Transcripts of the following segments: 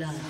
blood.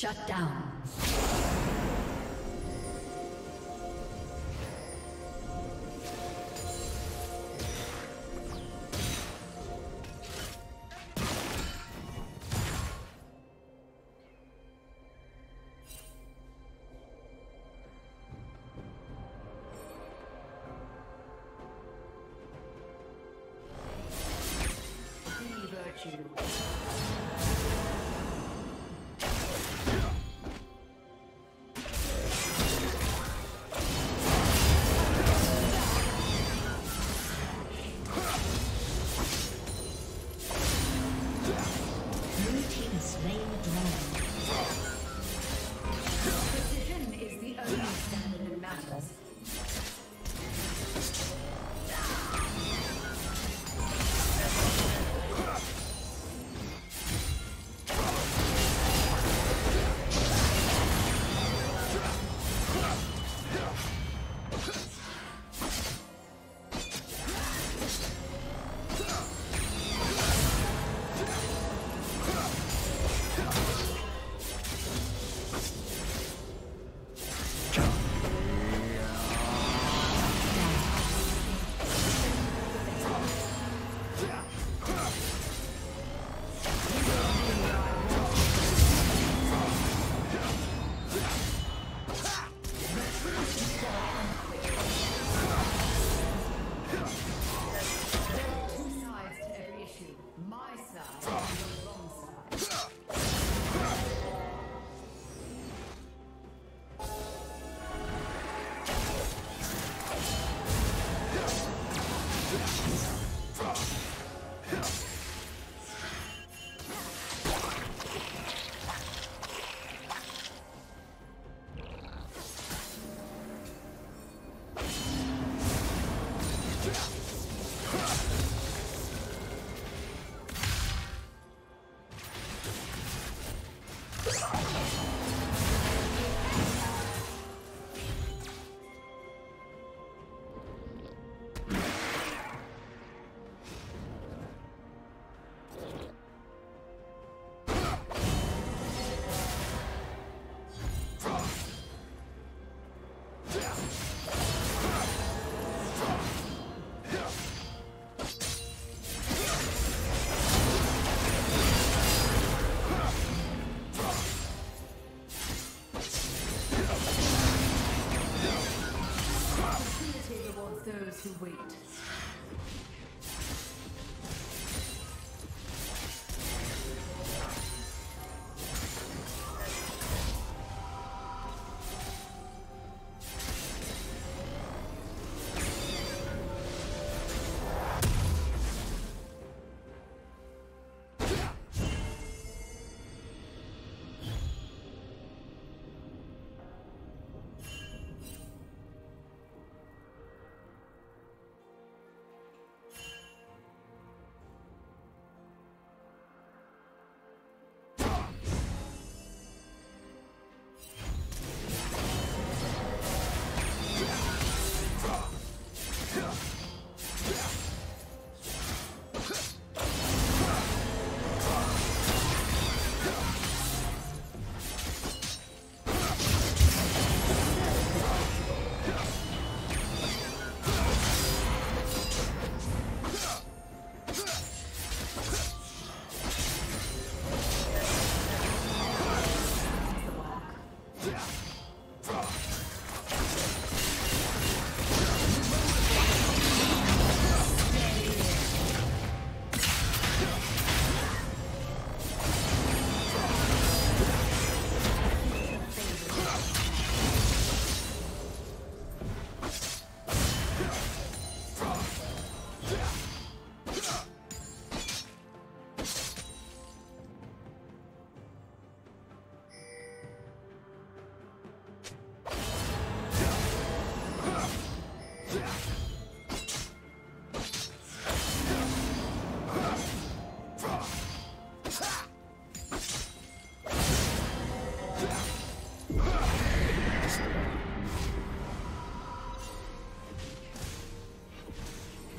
Shut down.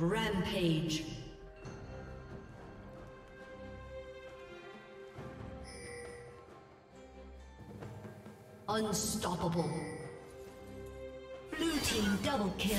Rampage. Unstoppable. Blue team double kill.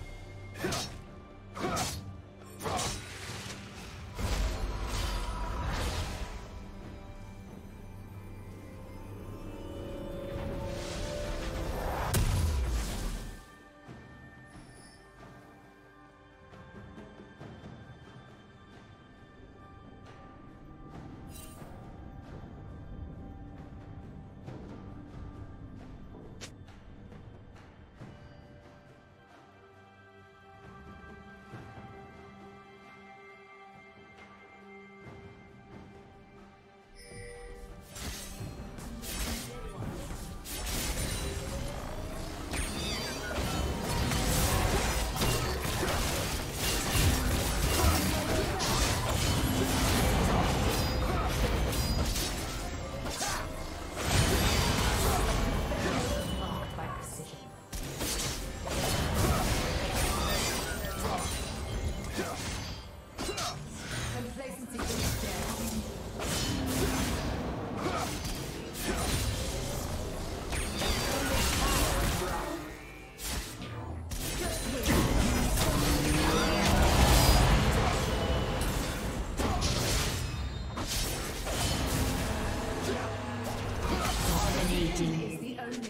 Team's